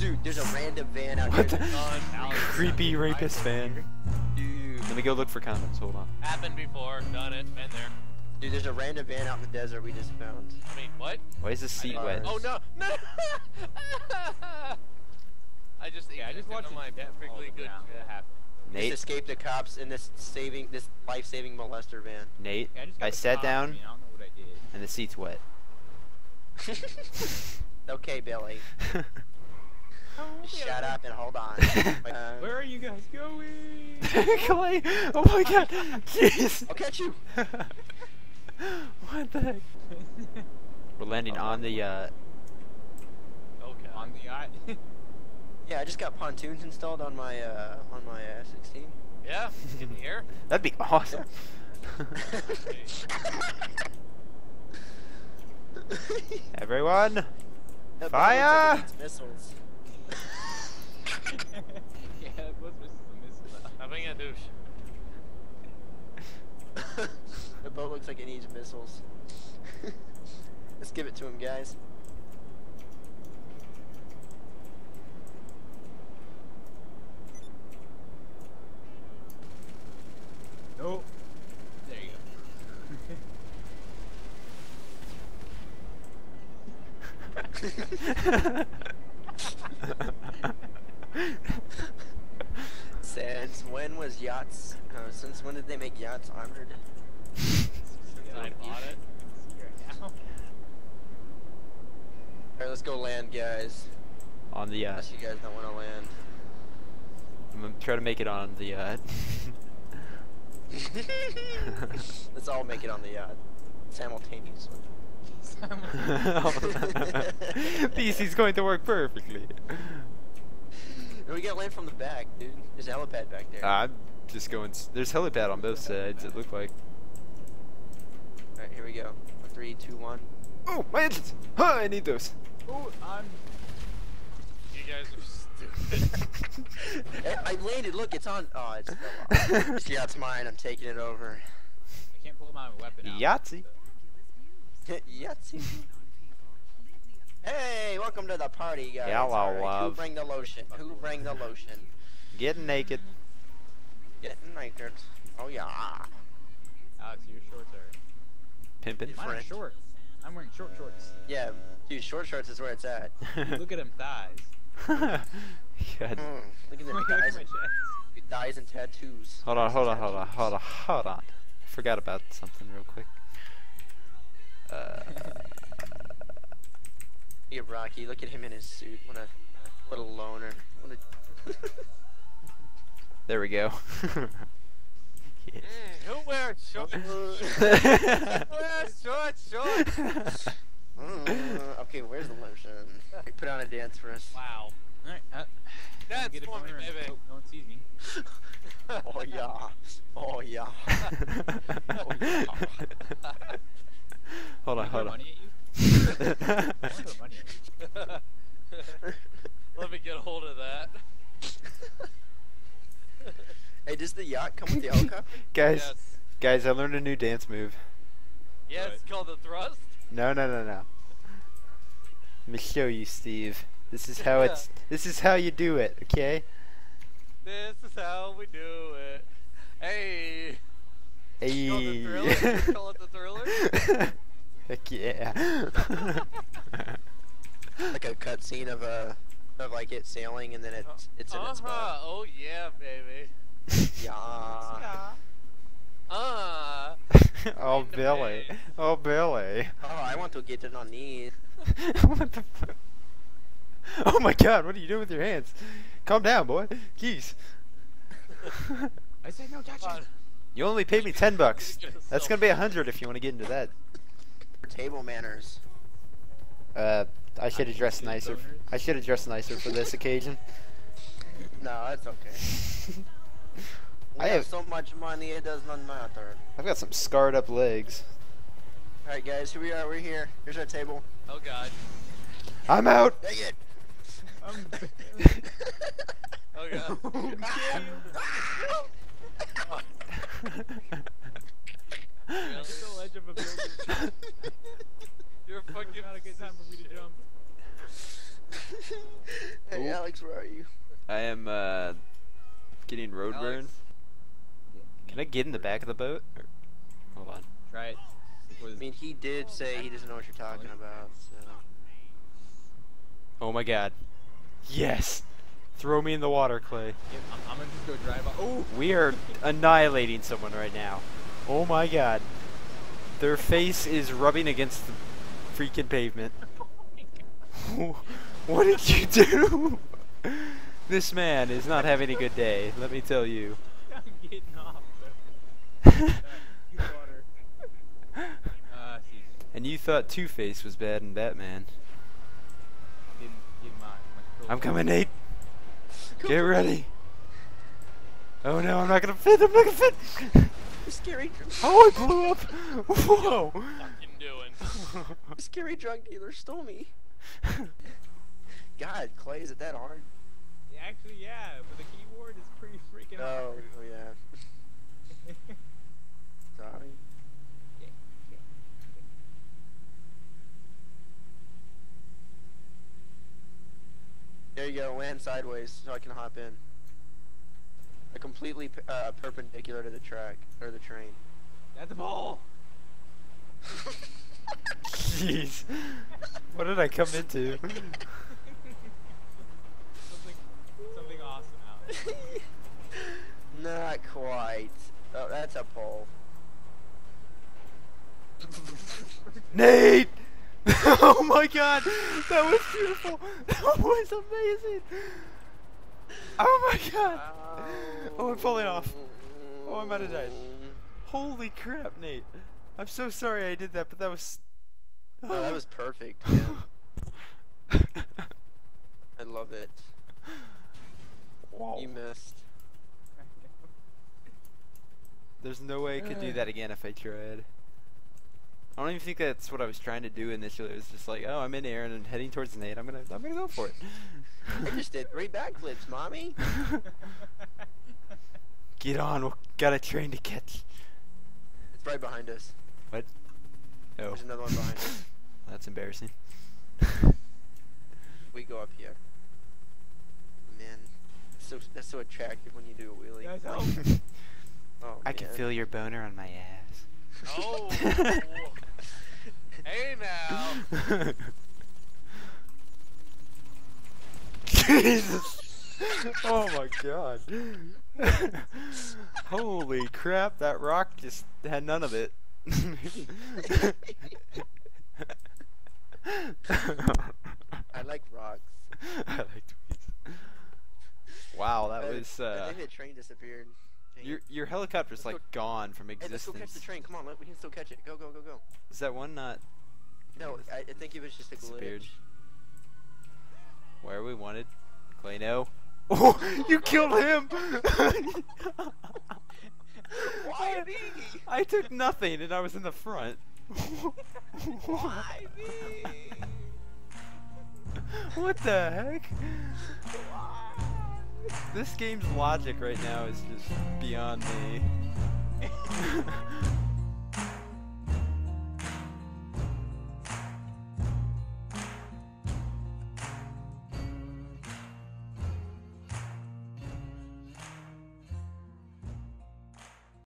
Dude, there's a random van out What here. the- that- Creepy rapist van. Dude, Let me go look for comments, Hold on. Happened before, done it, been there. dude, there's a random van out in the desert we just found. I mean, what? Why is this seat I- wet? Oh no, no! I just, yeah, I just watched my perfectly good shit happen. Just Nate, escaped the cops in this saving, this life-saving molester van. Nate, Yeah, I, just I sat top, down I, I don't know what I did. and the seat's wet. okay, Billy. Just shut up and hold on. Uh, Where are you guys going? Clay! Oh my god! Jeez! I'll catch you. what the heck? We're landing on the, uh... Okay. On the yacht. Yeah, I just got pontoons installed on my uh, on my uh, 16. Yeah, in here. That'd be awesome. Everyone! That boat looks like it Fire! missiles. yeah, that was Mrs. Missile. Having a douche. The boat looks like it needs missiles. Let's give it to him, guys. Nope. There you go. Since when was yachts? Uh, since when did they make yachts armored? I bought it. See right now. Alright, let's go land, guys. on the, uh... Unless you guys don't want to land. I'm gonna try to make it on the, uh... let's all make it on the yacht simultaneously. PC's going to work perfectly. We gotta land from the back, dude. There's a helipad back there. I'm just going... s- There's helipad on both sides, it looked like. Alright, here we go. Three, two, one. Oh, my engines! Huh, I need those. Oh, I'm. Um, you guys are stupid. I landed. Look, it's on. Oh, it's still on. This yacht's mine. I'm taking it over. I can't pull my weapon out. Yahtzee. Yahtzee. Hey, welcome to the party, guys. Hello, Alright, Who love. bring the lotion? Who bring the lotion? Getting naked. Getting naked. Oh yeah. Alex, your shorts are. Pimpin'. Mine are short. I'm wearing short shorts. Yeah, dude. Short shorts is where it's at. Look at him thighs. God. Mm, look at the Look at thighs, my thighs and tattoos. Hold on, hold on, hold on, hold on, hold on. I forgot about something real quick. Uh, Look at Rocky. Look at him in his suit. What a what a loner. What a. there we go. Yeah. Who wears shorts? Who wears shorts? Shorts. Mm, okay, where's the lotion? Put on a dance for us. Wow. Alright, uh, That's get for me, baby. hope no one sees me. Oh yeah. Oh yeah. Oh, yeah. hold on, Can I throw hold on. money at you? I wanna throw money at you. Let me get a hold of that. hey, does the yacht come with the helicopter? guys, Yes. guys, I learned a new dance move. Yeah, it's called the thrust. No, no, no, no. Let me show you, Steve. This is how it's. This is how you do it. Okay. This is how we do it. Hey. Hey. Call it the thriller? Call it the thriller? Heck yeah. like a cutscene of a of like it sailing and then it's it's in its uh-huh. mouth. Oh yeah, baby. Yeah. Ah. oh, Billy. Oh, Billy. Oh, I want to get it on these. what the fuck? Oh my god, what are you doing with your hands? Calm down, boy. Jeez. I said no touching. You only paid me 10 bucks. That's gonna be a 100 if you want to get into that. Table manners. Uh, I should have dressed nicer. I should have dressed nicer for this occasion. No, that's okay. We I have have- so much money it does not matter. I've got some scarred up legs. Alright guys, here we are, we're here. Here's our table. Oh god. I'm out. Dang it! Um, Oh god. Get the ledge of a building. You're fucking Not a good time for me to jump. hey, Oop. Alex, where are you? I am uh, getting road burn. Alex. Can I get in the back of the boat? Or- hold on. Try it. Before I mean, he did say he doesn't know what you're talking about, so. Oh my god. Yes! Throw me in the water, Clay. Yeah, I'm, I'm gonna just go drive up. Oh! We are annihilating someone right now. Oh my god. Their face is rubbing against the freaking pavement. what did you do? this man is not having a good day, let me tell you. I'm getting off. Uh, you water. See. and you thought Two Face was bad in Batman. Didn't get my, my I'm coming, Nate. Get ready. Oh no, I'm not gonna fit. I'm not gonna fit. Scary, Oh, I blew up. Whoa. fucking scary drug dealer stole me. God, Clay, is it that hard? Yeah, Actually, yeah, but the keyboard is pretty freaking Oh, hard. oh yeah. Sorry. There you go, land sideways so I can hop in. A completely uh, perpendicular to the track, or the train. That's a ball! Jeez. What did I come into? something, something awesome out. Not quite. Oh, that's a pole. Nate! oh my god! That was beautiful! That was amazing! Oh my god! Oh, I'm falling off. Oh, I might have died. Holy crap, Nate. I'm so sorry I did that, but that was. Oh, that was perfect. Yeah. I love it. wow. You missed. There's no way I could do uh. that again if I tried. I don't even think that's what I was trying to do initially. It was just like, oh, I'm in air and I'm heading towards Nate. I'm gonna, I'm gonna go for it. I just did three backflips, mommy. Get on, we got a train to catch. It's right behind us. What? Oh, There's another one behind us. that's embarrassing. We go up here. Man, that's so that's so attractive when you do a wheelie. Guys, help! Oh, I can feel your boner on my ass. Oh. hey now. Jesus! Oh my god. Holy crap, that rock just had none of it. I like rocks. I like tweets. Wow, that Uh, was I uh think the train disappeared. Dang your your helicopter's Let's like go- gone from Hey, let's go catch the train. Come on, let, we can still catch it. Go, go, go, go. Is that one not No, I, I think it was just a Disappeared. glitch. where we wanted? Clay no. Oh, you killed him! Why me? I took nothing and I was in the front. Why me? What the heck? This game's logic right now is just beyond me.